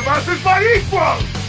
universe is my equal!